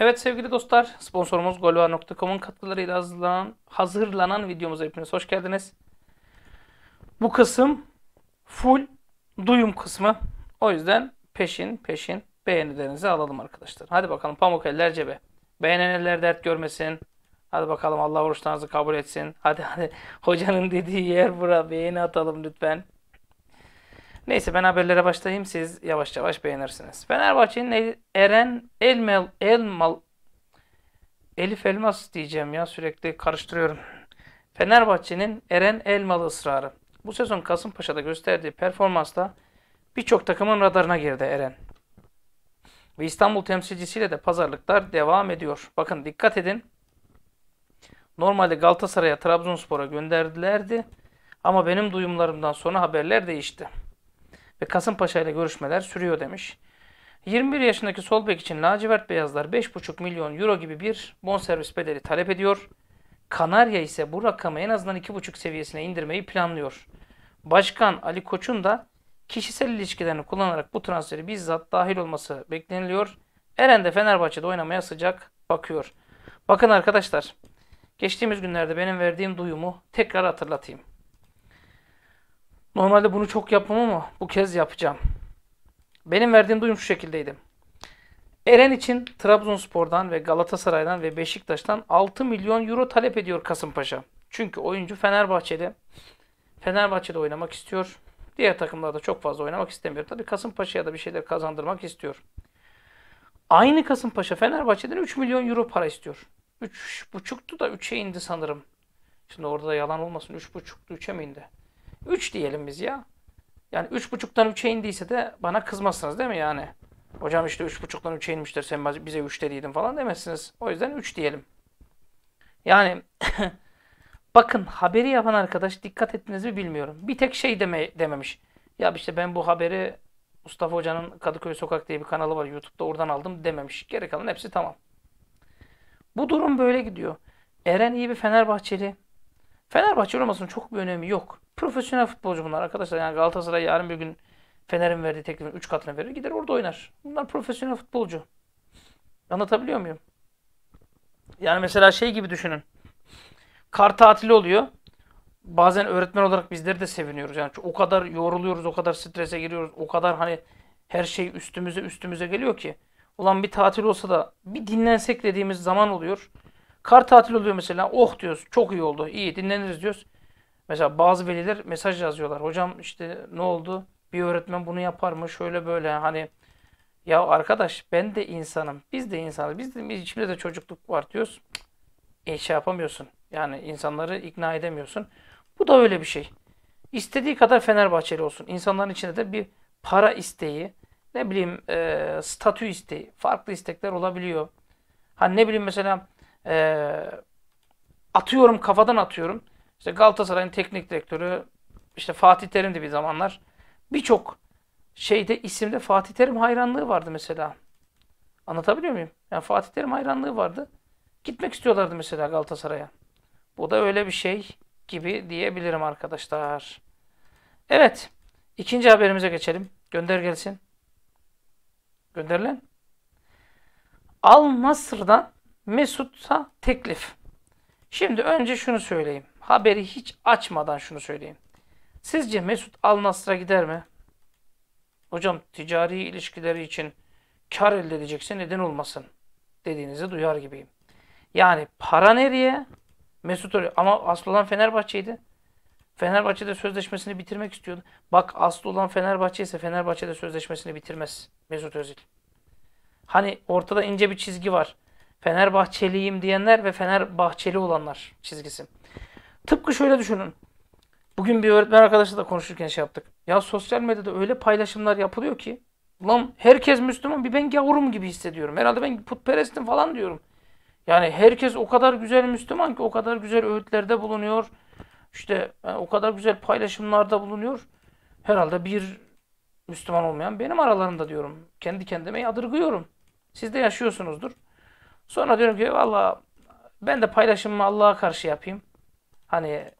Evet sevgili dostlar, sponsorumuz golvar.com'un katkılarıyla hazırlanan, hazırlanan videomuza hepiniz hoş geldiniz. Bu kısım full duyum kısmı. O yüzden peşin peşin beğenilerinizi alalım arkadaşlar. Hadi bakalım pamuk eller cebe. Beğenen eller dert görmesin. Hadi bakalım Allah oruçlarınızı kabul etsin. Hadi hadi hocanın dediği yer bura. Beğeni atalım lütfen. Neyse ben haberlere başlayayım. Siz yavaş yavaş beğenirsiniz. Fenerbahçe'nin Eren Elmel Elmal Elif Elmas diyeceğim ya sürekli karıştırıyorum. Fenerbahçe'nin Eren Elmalı ısrarı. Bu sezon Kasımpaşa'da gösterdiği performansla birçok takımın radarına girdi Eren. Ve İstanbul temsilcisiyle de pazarlıklar devam ediyor. Bakın dikkat edin. Normalde Galatasaray'a Trabzonspor'a gönderdilerdi. Ama benim duyumlarımdan sonra haberler değişti. Ve Kasımpaşa ile görüşmeler sürüyor demiş. 21 yaşındaki sol bek için lacivert beyazlar 5,5 milyon euro gibi bir bonservis bedeli talep ediyor. Kanarya ise bu rakamı en azından 2,5 seviyesine indirmeyi planlıyor. Başkan Ali Koç'un da kişisel ilişkilerini kullanarak bu transferi bizzat dahil olması bekleniliyor. Eren de Fenerbahçe'de oynamaya sıcak bakıyor. Bakın arkadaşlar, geçtiğimiz günlerde benim verdiğim duyumu tekrar hatırlatayım. Normalde bunu çok yapmam ama bu kez yapacağım. Benim verdiğim duyum şu şekildeydi. Eren için Trabzonspor'dan ve Galatasaray'dan ve Beşiktaş'tan 6 milyon euro talep ediyor Kasımpaşa. Çünkü oyuncu Fenerbahçe'de Fenerbahçe'de oynamak istiyor. Diğer takımlarda çok fazla oynamak istemiyor. Tabii Kasımpaşa'ya da bir şeyler kazandırmak istiyor. Aynı Kasımpaşa Fenerbahçe'den 3 milyon euro para istiyor. 3,5'tu da 3'e indi sanırım. Şimdi orada da yalan olmasın. 3,5'tu 3'e mi indi? 3 diyelim biz ya. Yani 3.5'tan 3'e indiyse de bana kızmazsınız değil mi yani? Hocam işte 3.5'tan 3'e inmiştir sen bize 3 dediydin falan demezsiniz. O yüzden 3 diyelim. Yani bakın haberi yapan arkadaş dikkat ettiniz mi bilmiyorum. Bir tek şey deme, dememiş. Ya işte ben bu haberi Mustafa Hoca'nın Kadıköy Sokak diye bir kanalı var YouTube'da oradan aldım dememiş. Geri kalan hepsi tamam. Bu durum böyle gidiyor. Eren iyi bir Fenerbahçeli. Fenerbahçe olmasının çok bir önemi yok. Profesyonel futbolcu bunlar arkadaşlar. Yani Galatasaray yarın bir gün Fener'in verdiği teklifin 3 katını verir. Gider orada oynar. Bunlar profesyonel futbolcu. Anlatabiliyor muyum? Yani mesela şey gibi düşünün. Kar tatili oluyor. Bazen öğretmen olarak bizleri de seviniyoruz. Yani o kadar yoruluyoruz, o kadar strese giriyoruz, o kadar hani her şey üstümüze üstümüze geliyor ki. Ulan bir tatil olsa da bir dinlensek dediğimiz zaman oluyor. Kar tatil oluyor mesela. Oh diyoruz. Çok iyi oldu. İyi dinleniriz diyoruz. Mesela bazı veliler mesaj yazıyorlar. Hocam işte ne oldu? Bir öğretmen bunu yapar mı? Şöyle böyle hani ya arkadaş ben de insanım. Biz de insanız. Biz de içimde de çocukluk var diyoruz. E şey yapamıyorsun. Yani insanları ikna edemiyorsun. Bu da öyle bir şey. İstediği kadar Fenerbahçeli olsun. İnsanların içinde de bir para isteği, ne bileyim e, statü isteği, farklı istekler olabiliyor. Hani ne bileyim mesela e, atıyorum kafadan atıyorum. İşte Galatasaray'ın teknik direktörü işte Fatih Terim'di bir zamanlar. Birçok şeyde isimde Fatih Terim hayranlığı vardı mesela. Anlatabiliyor muyum? Yani Fatih Terim hayranlığı vardı. Gitmek istiyorlardı mesela Galatasaray'a. Bu da öyle bir şey gibi diyebilirim arkadaşlar. Evet. ikinci haberimize geçelim. Gönder gelsin. Gönder lan. Al Nasır'dan Mesut'a teklif. Şimdi önce şunu söyleyeyim. Haberi hiç açmadan şunu söyleyeyim. Sizce Mesut Al Nasır'a gider mi? Hocam ticari ilişkileri için kar elde edecekse neden olmasın dediğinizi duyar gibiyim. Yani para nereye? Mesut öyle. Ama asıl olan Fenerbahçe'ydi. Fenerbahçe'de sözleşmesini bitirmek istiyordu. Bak aslı olan Fenerbahçe ise Fenerbahçe'de sözleşmesini bitirmez Mesut Özil. Hani ortada ince bir çizgi var. Fenerbahçeliyim diyenler ve Fenerbahçeli olanlar çizgisi. Tıpkı şöyle düşünün. Bugün bir öğretmen arkadaşla da konuşurken şey yaptık. Ya sosyal medyada öyle paylaşımlar yapılıyor ki lan herkes Müslüman bir ben gavurum gibi hissediyorum. Herhalde ben putperestim falan diyorum. Yani herkes o kadar güzel Müslüman ki o kadar güzel öğütlerde bulunuyor. İşte yani o kadar güzel paylaşımlarda bulunuyor. Herhalde bir Müslüman olmayan benim aralarında diyorum. Kendi kendime yadırgıyorum. Siz de yaşıyorsunuzdur. Sonra diyorum ki valla ben de paylaşımımı Allah'a karşı yapayım. Hani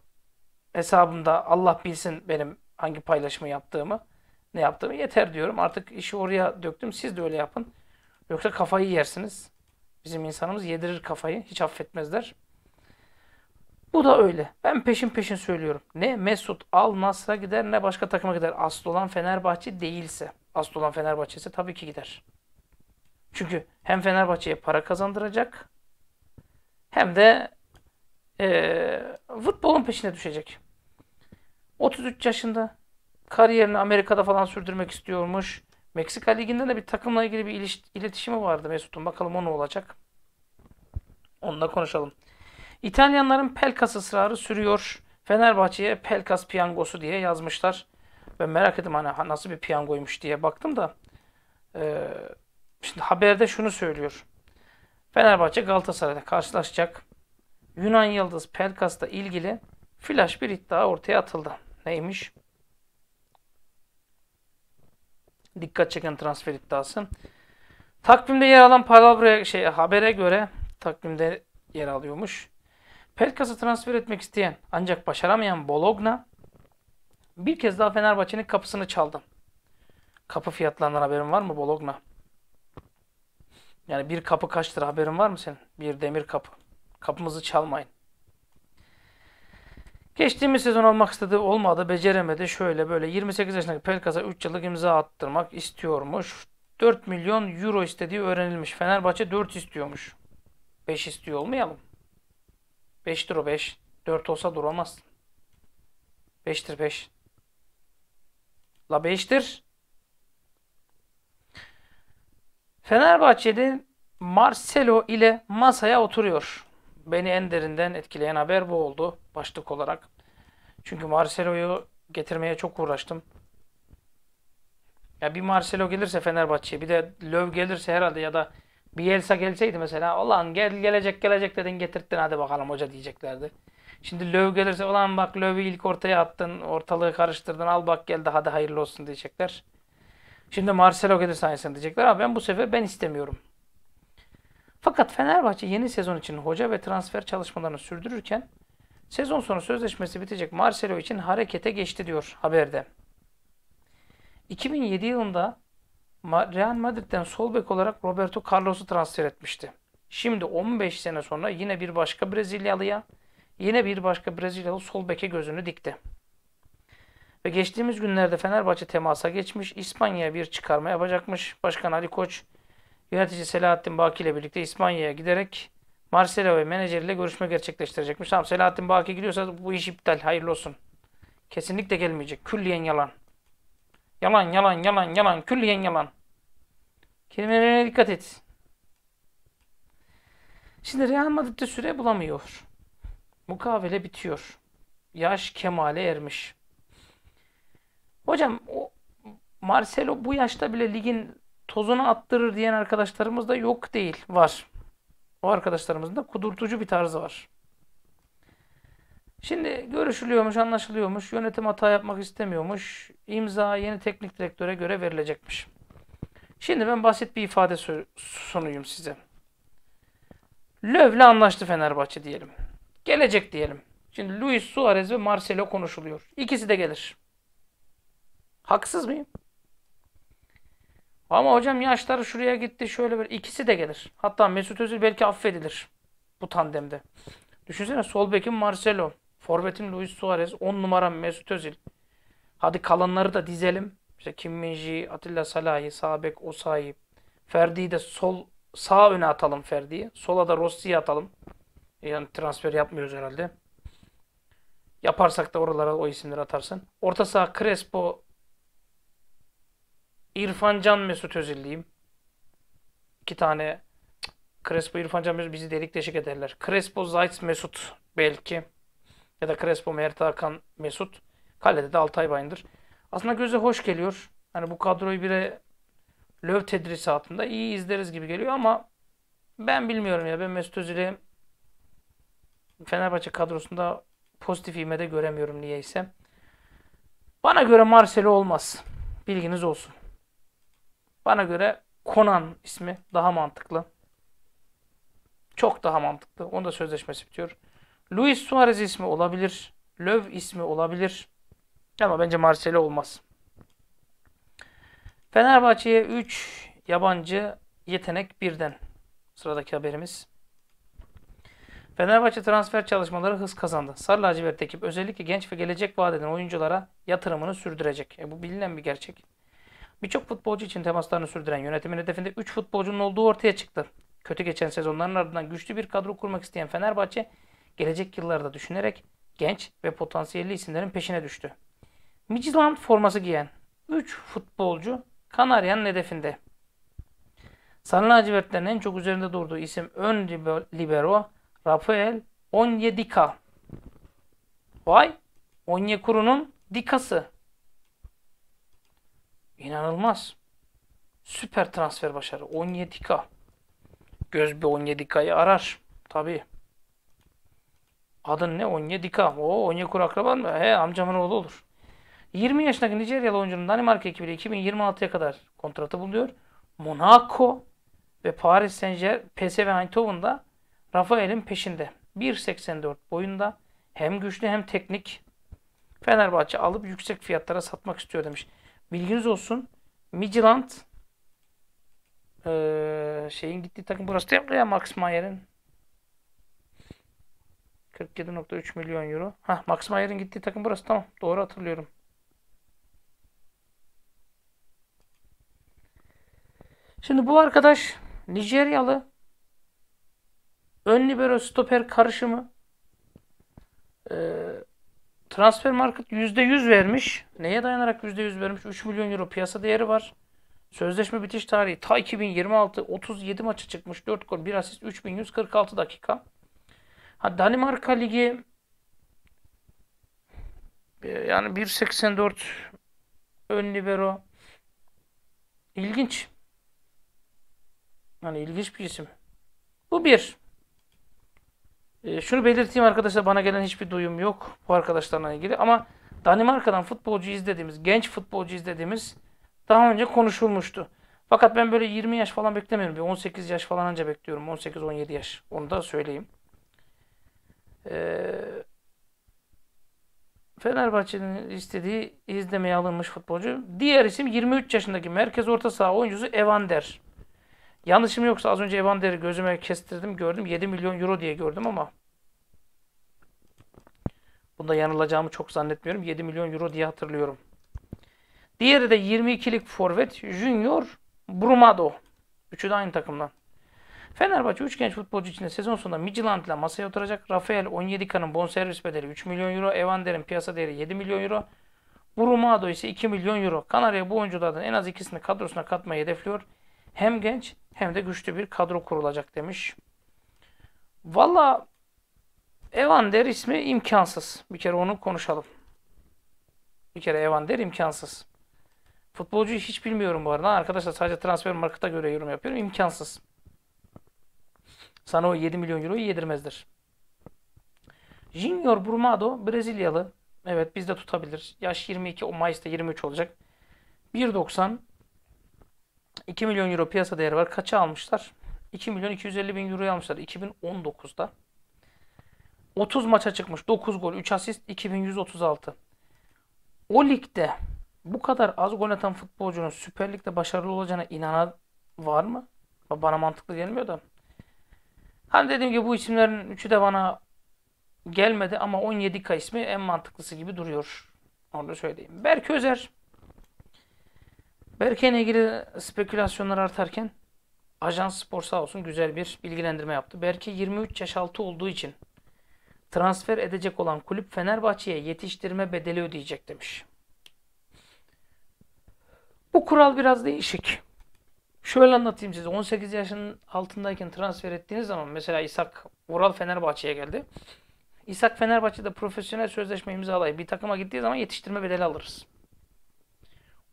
hesabımda Allah bilsin benim hangi paylaşımı yaptığımı, ne yaptığımı yeter diyorum. Artık işi oraya döktüm. Siz de öyle yapın. Yoksa kafayı yersiniz. Bizim insanımız yedirir kafayı. Hiç affetmezler. Bu da öyle. Ben peşin peşin söylüyorum. Ne Mesut Al Nasr'a gider ne başka takıma gider. Asıl olan Fenerbahçe değilse. Asıl olan Fenerbahçe ise tabii ki gider. Çünkü hem Fenerbahçe'ye para kazandıracak hem de eee, futbolun peşine düşecek. 33 yaşında kariyerini Amerika'da falan sürdürmek istiyormuş. Meksika Ligi'nde de bir takımla ilgili bir iliş- iletişimi vardı Mesut'un. Bakalım o ne olacak. Onunla konuşalım. İtalyanların Pelkas ısrarı sürüyor. Fenerbahçe'ye Pelkas piyangosu diye yazmışlar. Ben merak ettim hani ha- nasıl bir piyangoymuş diye baktım da. Eee, şimdi haberde şunu söylüyor. Fenerbahçe Galatasaray'la karşılaşacak. Yunan Yıldız Pelkas'la ilgili flash bir iddia ortaya atıldı. Neymiş? Dikkat çeken transfer iddiası. Takvimde yer alan palavra şey habere göre takvimde yer alıyormuş. Pelkas'ı transfer etmek isteyen ancak başaramayan Bologna bir kez daha Fenerbahçe'nin kapısını çaldı. Kapı fiyatlarından haberin var mı Bologna? Yani bir kapı kaç lira haberin var mı senin? Bir demir kapı. Kapımızı çalmayın. Geçtiğimiz sezon almak istedi olmadı beceremedi. Şöyle böyle 28 yaşındaki Pelkas'a 3 yıllık imza attırmak istiyormuş. 4 milyon euro istediği öğrenilmiş. Fenerbahçe 4 istiyormuş. 5 istiyor olmayalım. 5'tir o 5. 4 olsa duramaz. 5'tir 5. La 5'tir. Fenerbahçe'de Marcelo ile masaya oturuyor. Beni en derinden etkileyen haber bu oldu başlık olarak. Çünkü Marcelo'yu getirmeye çok uğraştım. Ya bir Marcelo gelirse Fenerbahçe'ye bir de Löw gelirse herhalde ya da Bielsa gelseydi mesela ulan gel gelecek gelecek dedin getirttin hadi bakalım hoca diyeceklerdi. Şimdi Löw gelirse ulan bak Löw'ü ilk ortaya attın ortalığı karıştırdın al bak geldi hadi hayırlı olsun diyecekler. Şimdi Marcelo gelirse aynısını diyecekler ama ben bu sefer ben istemiyorum. Fakat Fenerbahçe yeni sezon için hoca ve transfer çalışmalarını sürdürürken sezon sonu sözleşmesi bitecek Marcelo için harekete geçti diyor haberde. 2007 yılında Real Madrid'den sol bek olarak Roberto Carlos'u transfer etmişti. Şimdi 15 sene sonra yine bir başka Brezilyalıya, yine bir başka Brezilyalı sol beke gözünü dikti. Ve geçtiğimiz günlerde Fenerbahçe temasa geçmiş, İspanya'ya bir çıkarma yapacakmış. Başkan Ali Koç, yönetici Selahattin Baki ile birlikte İspanya'ya giderek Marcelo ve menajeriyle görüşme gerçekleştirecekmiş. Tamam Selahattin Baki gidiyorsa bu iş iptal, hayırlı olsun. Kesinlikle gelmeyecek. Külliyen yalan. Yalan, yalan, yalan, yalan. Külliyen yalan. Kelimelerine dikkat et. Şimdi Real Madrid'de süre bulamıyor. Mukavele bitiyor. Yaş kemale ermiş. Hocam o Marcelo bu yaşta bile ligin tozunu attırır diyen arkadaşlarımız da yok değil. Var. O arkadaşlarımızın da kudurtucu bir tarzı var. Şimdi görüşülüyormuş, anlaşılıyormuş. Yönetim hata yapmak istemiyormuş. İmza yeni teknik direktöre göre verilecekmiş. Şimdi ben basit bir ifade sunuyum size. Löv'le anlaştı Fenerbahçe diyelim. Gelecek diyelim. Şimdi Luis Suarez ve Marcelo konuşuluyor. İkisi de gelir. Haksız mıyım? Ama hocam yaşları şuraya gitti şöyle böyle. ikisi de gelir. Hatta Mesut Özil belki affedilir bu tandemde. Düşünsene sol bekim Marcelo. Forvetin Luis Suarez. 10 numara Mesut Özil. Hadi kalanları da dizelim. İşte Kim Min-ji, Atilla Salahi, sağ bek Osayi. Ferdi'yi de sol sağ öne atalım Ferdi'yi. Sola da Rossi'yi atalım. Yani transfer yapmıyoruz herhalde. Yaparsak da oralara o isimleri atarsın. Orta saha Crespo, İrfan Can Mesut Özil diyeyim. İki tane Crespo, İrfan Can Mesut bizi delik deşik ederler. Crespo, Zayt Mesut belki. Ya da Crespo, Mert Hakan Mesut. Kalede de Altay Bayındır. Aslında göze hoş geliyor. Hani bu kadroyu bire Löw tedrisatında iyi izleriz gibi geliyor ama ben bilmiyorum ya. Ben Mesut Özil'i Fenerbahçe kadrosunda pozitif ivmede göremiyorum niyeyse. Bana göre Marcelo olmaz. Bilginiz olsun. Bana göre Konan ismi daha mantıklı. Çok daha mantıklı. Onun da sözleşmesi bitiyor. Luis Suarez ismi olabilir. Löw ismi olabilir. Ama bence Marcelo olmaz. Fenerbahçe'ye 3 yabancı yetenek birden. Sıradaki haberimiz. Fenerbahçe transfer çalışmaları hız kazandı. Sarı lacivert ekip özellikle genç ve gelecek vaat eden oyunculara yatırımını sürdürecek. E bu bilinen bir gerçek. Birçok futbolcu için temaslarını sürdüren yönetimin hedefinde 3 futbolcunun olduğu ortaya çıktı. Kötü geçen sezonların ardından güçlü bir kadro kurmak isteyen Fenerbahçe, gelecek yıllarda düşünerek genç ve potansiyelli isimlerin peşine düştü. Midtjylland forması giyen 3 futbolcu Kanarya'nın hedefinde. Sarı lacivertlerin en çok üzerinde durduğu isim ön libero Rafael Onyedika. Vay! Onyekuru'nun dikası. İnanılmaz. Süper transfer başarı. Onyedika. Göz bir Onyedika'yı arar. Tabii. Adın ne? Onyedika. O Onyekuru akraban mı? He amcamın oğlu olur. 20 yaşındaki Nijeryalı oyuncunun Danimarka ekibiyle 2026'ya kadar kontratı buluyor. Monaco ve Paris Saint Germain, PSV Eindhoven'da Rafael'in peşinde. 1.84 boyunda hem güçlü hem teknik. Fenerbahçe alıp yüksek fiyatlara satmak istiyor demiş. Bilginiz olsun. Midtjylland ee, şeyin gittiği takım burası değil mi ya Max Mayer'in 47.3 milyon euro. Ha Max Mayer'in gittiği takım burası tamam. Doğru hatırlıyorum. Şimdi bu arkadaş Nijeryalı ön libero stoper karışımı ee, transfer market %100 vermiş. Neye dayanarak %100 vermiş? 3 milyon euro piyasa değeri var. Sözleşme bitiş tarihi ta 2026 37 maça çıkmış. 4 gol 1 asist 3146 dakika. Ha Danimarka Ligi yani 1.84 ön libero ilginç. Yani ilginç bir isim. Bu bir. E, şunu belirteyim arkadaşlar bana gelen hiçbir duyum yok bu arkadaşlarla ilgili ama Danimarka'dan futbolcu izlediğimiz, genç futbolcu izlediğimiz daha önce konuşulmuştu. Fakat ben böyle 20 yaş falan beklemiyorum. Bir 18 yaş falan önce bekliyorum. 18-17 yaş. Onu da söyleyeyim. Ee, Fenerbahçe'nin istediği izlemeye alınmış futbolcu. Diğer isim 23 yaşındaki merkez orta saha oyuncusu Evander. Yanlışım yoksa az önce Evander'i gözüme kestirdim gördüm. 7 milyon euro diye gördüm ama bunda yanılacağımı çok zannetmiyorum. 7 milyon euro diye hatırlıyorum. Diğeri de 22'lik forvet Junior Brumado. Üçü de aynı takımdan. Fenerbahçe 3 genç futbolcu için de sezon sonunda Midtjylland ile masaya oturacak. Rafael 17K'nın bonservis bedeli 3 milyon euro. Evander'in piyasa değeri 7 milyon euro. Brumado ise 2 milyon euro. Kanarya bu oyunculardan en az ikisini kadrosuna katmayı hedefliyor. Hem genç hem de güçlü bir kadro kurulacak demiş. Valla Evander ismi imkansız. Bir kere onu konuşalım. Bir kere Evander imkansız. Futbolcuyu hiç bilmiyorum bu arada. Arkadaşlar sadece transfer markete göre yorum yapıyorum. İmkansız. Sana o 7 milyon euroyu yedirmezler. Junior Brumado Brezilyalı. Evet bizde tutabilir. Yaş 22 o Mayıs'ta 23 olacak. 1.90 2 milyon euro piyasa değeri var. Kaça almışlar? 2 milyon 250 bin euroya almışlar 2019'da. 30 maça çıkmış. 9 gol, 3 asist, 2136. O ligde bu kadar az gol atan futbolcunun Süper Lig'de başarılı olacağına inanan var mı? Bana mantıklı gelmiyor da. Hani dediğim gibi bu isimlerin üçü de bana gelmedi ama 17K ismi en mantıklısı gibi duruyor. Onu da söyleyeyim. Berk Özer Berke ile ilgili spekülasyonlar artarken Ajans Spor sağ olsun güzel bir bilgilendirme yaptı. Berke 23 yaş altı olduğu için transfer edecek olan kulüp Fenerbahçe'ye yetiştirme bedeli ödeyecek demiş. Bu kural biraz değişik. Şöyle anlatayım size. 18 yaşının altındayken transfer ettiğiniz zaman mesela İshak Ural Fenerbahçe'ye geldi. İshak Fenerbahçe'de profesyonel sözleşme imzalayıp bir takıma gittiği zaman yetiştirme bedeli alırız.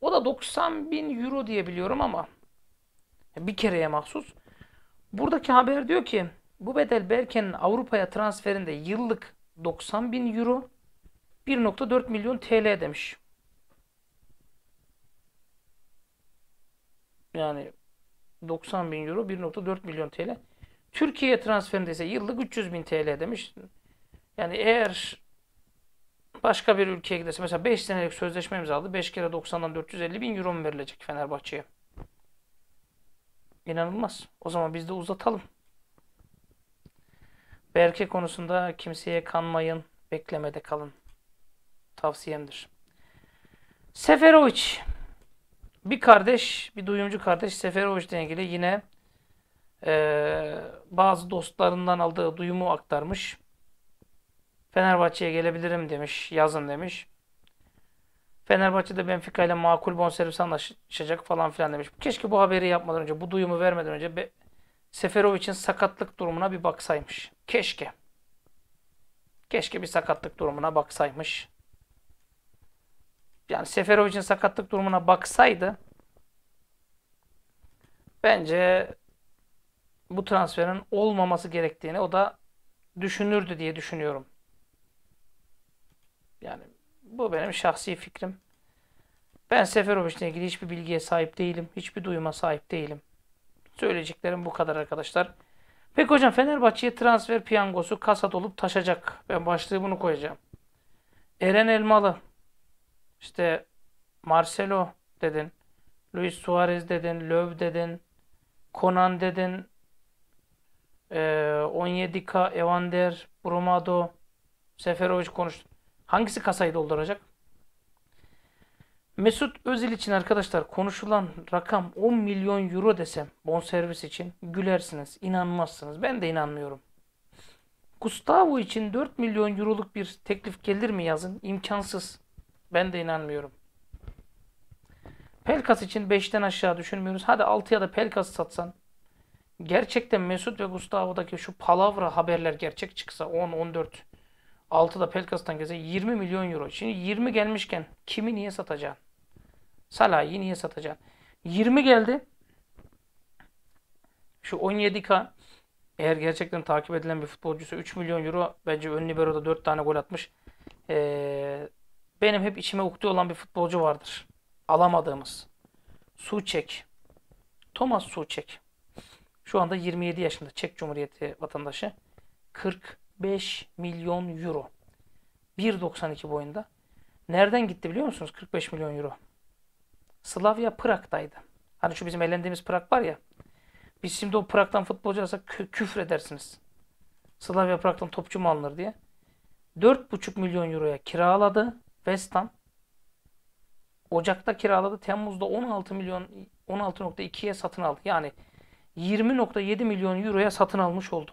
O da 90 bin euro diye biliyorum ama bir kereye mahsus. Buradaki haber diyor ki bu bedel Berke'nin Avrupa'ya transferinde yıllık 90 bin euro 1.4 milyon TL demiş. Yani 90 bin euro 1.4 milyon TL. Türkiye'ye transferinde ise yıllık 300 bin TL demiş. Yani eğer başka bir ülkeye giderse mesela 5 senelik sözleşme imzaladı. 5 kere 90'dan 450 bin euro mu verilecek Fenerbahçe'ye? İnanılmaz. O zaman biz de uzatalım. Berke konusunda kimseye kanmayın. Beklemede kalın. Tavsiyemdir. Seferovic. Bir kardeş, bir duyumcu kardeş Seferovic ile ilgili yine eee, bazı dostlarından aldığı duyumu aktarmış. Fenerbahçe'ye gelebilirim demiş, yazın demiş. Fenerbahçe'de Benfica ile makul bonservis anlaşacak falan filan demiş. Keşke bu haberi yapmadan önce, bu duyumu vermeden önce Be- Seferovic'in sakatlık durumuna bir baksaymış. Keşke. Keşke bir sakatlık durumuna baksaymış. Yani Seferovic'in sakatlık durumuna baksaydı bence bu transferin olmaması gerektiğini o da düşünürdü diye düşünüyorum. Yani bu benim şahsi fikrim. Ben Seferovic'le ilgili hiçbir bilgiye sahip değilim. Hiçbir duyuma sahip değilim. Söyleyeceklerim bu kadar arkadaşlar. Peki hocam Fenerbahçe'ye transfer piyangosu kasat olup taşacak. Ben başlığı bunu koyacağım. Eren Elmalı. işte Marcelo dedin. Luis Suarez dedin. Löw dedin. Conan dedin. Ee, Onyedika, Evander, Brumado, Seferovic konuştu. Hangisi kasayı dolduracak? Mesut Özil için arkadaşlar konuşulan rakam 10 milyon euro desem bonservis için gülersiniz, inanmazsınız. Ben de inanmıyorum. Gustavo için 4 milyon euroluk bir teklif gelir mi yazın? İmkansız. Ben de inanmıyorum. Pelkas için 5'ten aşağı düşünmüyoruz. Hadi 6'ya da Pelkas satsan. Gerçekten Mesut ve Gustavo'daki şu palavra haberler gerçek çıksa 10, 14, 6'da Pelkas'tan gelse 20 milyon euro. Şimdi 20 gelmişken kimi niye satacaksın? Salah'ı niye satacaksın? 20 geldi. Şu 17K eğer gerçekten takip edilen bir futbolcuysa 3 milyon euro bence ön libero'da 4 tane gol atmış. Ee, benim hep içime ukde olan bir futbolcu vardır. Alamadığımız. Suçek. Thomas Suçek. Şu anda 27 yaşında Çek Cumhuriyeti vatandaşı. 45 milyon euro. 1.92 boyunda. Nereden gitti biliyor musunuz? 45 milyon euro. Slavia Prag'daydı. Hani şu bizim elendiğimiz Prag var ya. Biz şimdi o Prag'dan futbolcu alsak kü- küfür edersiniz. Slavia Prag'dan topçu mu alınır diye. 4,5 milyon euroya kiraladı West Ham. Ocak'ta kiraladı. Temmuz'da 16 milyon 16.2'ye satın aldı. Yani 20.7 milyon euroya satın almış oldu.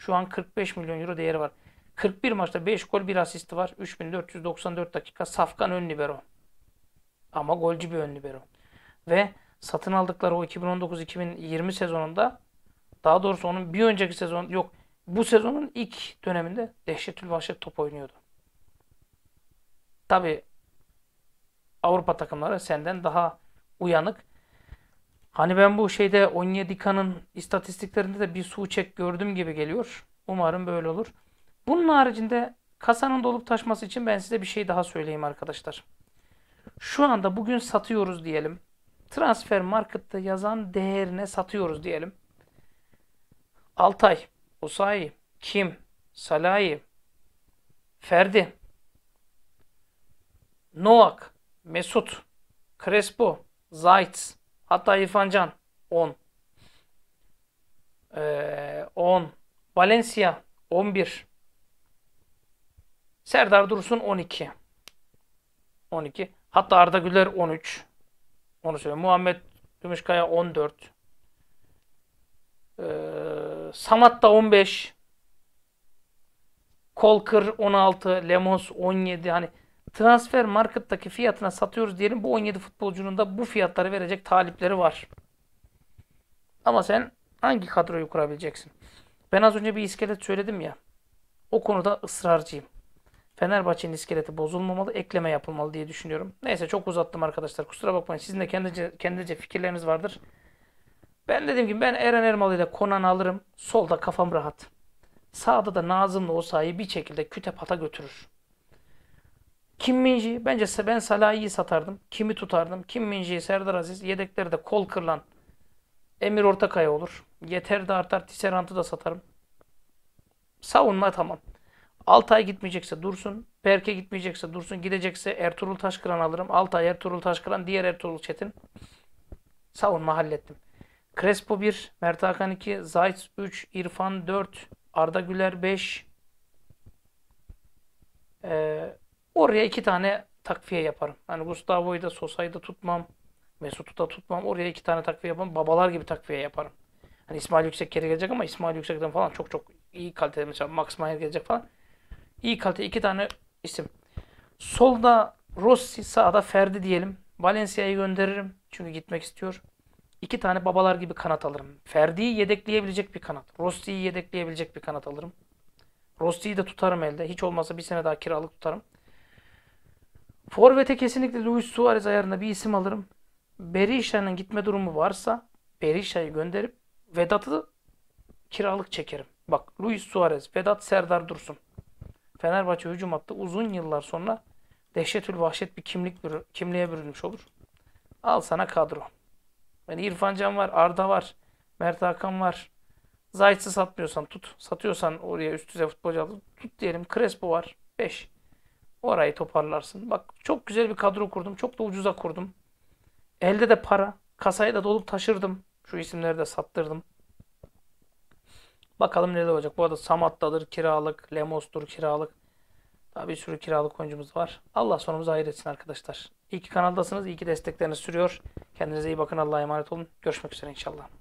Şu an 45 milyon euro değeri var. 41 maçta 5 gol 1 asisti var. 3494 dakika safkan ön libero. Ama golcü bir ön libero. Ve satın aldıkları o 2019-2020 sezonunda daha doğrusu onun bir önceki sezon yok. Bu sezonun ilk döneminde dehşetül vahşet top oynuyordu. Tabi Avrupa takımları senden daha uyanık. Hani ben bu şeyde Onyedika'nın istatistiklerinde de bir su çek gördüm gibi geliyor. Umarım böyle olur. Bunun haricinde kasanın dolup taşması için ben size bir şey daha söyleyeyim arkadaşlar. Şu anda bugün satıyoruz diyelim. Transfer Market'ta yazan değerine satıyoruz diyelim. Altay, Osayi, Kim, Salahi, Ferdi, Noak, Mesut, Crespo, Zayt, hatta İrfan Can 10. Ee, 10. Valencia 11. Serdar Dursun 12. 12. Hatta Arda Güler 13. Onu söyleyeyim. Muhammed Gümüşkaya 14. Ee, Samat da 15. Kolkır 16. Lemos 17. Hani transfer markettaki fiyatına satıyoruz diyelim. Bu 17 futbolcunun da bu fiyatları verecek talipleri var. Ama sen hangi kadroyu kurabileceksin? Ben az önce bir iskelet söyledim ya. O konuda ısrarcıyım. Fenerbahçe'nin iskeleti bozulmamalı, ekleme yapılmalı diye düşünüyorum. Neyse çok uzattım arkadaşlar. Kusura bakmayın. Sizin de kendince, kendince fikirleriniz vardır. Ben dediğim gibi ben Eren Ermalı ile Konan'ı alırım. Solda kafam rahat. Sağda da Nazım'la o sahayı bir şekilde küte pata götürür. Kim Minji bence ben Salah'ı satardım. Kimi tutardım? Kim Minji'yi Serdar Aziz. Yedekleri de kol kırılan Emir Ortakaya olur. Yeter de artar. Tisserant'ı da satarım. Savunma tamam. Altay gitmeyecekse dursun. Berke gitmeyecekse dursun. Gidecekse Ertuğrul Taşkıran alırım. Altay, Ertuğrul Taşkıran, diğer Ertuğrul Çetin. Savunma hallettim. Crespo 1, Mert Hakan 2, Zayt 3, İrfan 4, Arda Güler 5. Ee, oraya iki tane takviye yaparım. Hani Gustavo'yu da Sosa'yı da tutmam. Mesut'u da tutmam. Oraya iki tane takviye yaparım. Babalar gibi takviye yaparım. Hani İsmail Yüksek geri gelecek ama İsmail Yüksek'ten falan çok çok iyi kalitede mesela Max Meyer gelecek falan. İyi kalite iki tane isim. Solda Rossi, sağda Ferdi diyelim. Valencia'yı gönderirim. Çünkü gitmek istiyor. İki tane babalar gibi kanat alırım. Ferdi'yi yedekleyebilecek bir kanat. Rossi'yi yedekleyebilecek bir kanat alırım. Rossi'yi de tutarım elde. Hiç olmazsa bir sene daha kiralık tutarım. Forvet'e kesinlikle Luis Suarez ayarında bir isim alırım. Berisha'nın gitme durumu varsa Berisha'yı gönderip Vedat'ı kiralık çekerim. Bak Luis Suarez, Vedat Serdar Dursun. Fenerbahçe hücum hattı uzun yıllar sonra dehşetül vahşet bir kimlik bürü- kimliğe bürünmüş olur. Al sana kadro. Yani İrfan Can var, Arda var, Mert Hakan var. Zayt'sı satmıyorsan tut. Satıyorsan oraya üst düzey futbolcu al. Tut diyelim. Crespo var. 5. Orayı toparlarsın. Bak çok güzel bir kadro kurdum. Çok da ucuza kurdum. Elde de para. Kasayı da dolup taşırdım. Şu isimleri de sattırdım. Bakalım neler olacak. Bu arada Samatta'dır kiralık. Lemos'tur kiralık. Daha bir sürü kiralık oyuncumuz var. Allah sonumuzu hayır etsin arkadaşlar. İyi ki kanaldasınız. İyi ki destekleriniz sürüyor. Kendinize iyi bakın. Allah'a emanet olun. Görüşmek üzere inşallah.